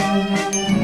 Música